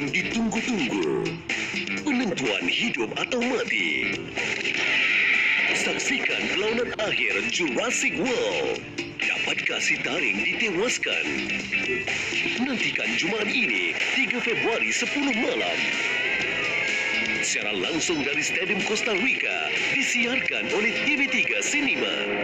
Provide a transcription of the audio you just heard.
yang ditunggu-tunggu. Penentuan hidup atau mati. Saksikan perlawanan akhir Jurassic World. Dapatkah si taring ditewaskan? Nantikan Jumaat ini, 3 Februari 10 malam. Secara langsung dari Stadium Costa Rica, disiarkan oleh TV3 Cinema.